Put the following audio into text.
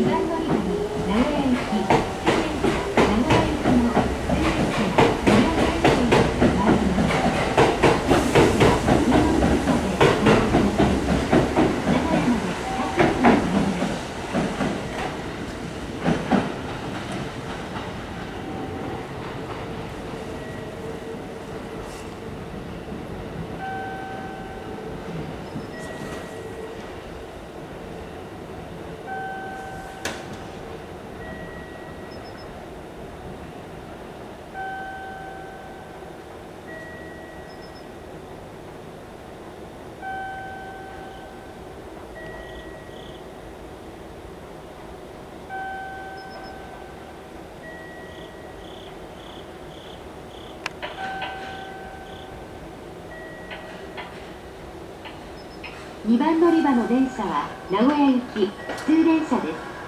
Direto 2番乗り場の電車は名古屋行き普通電車です。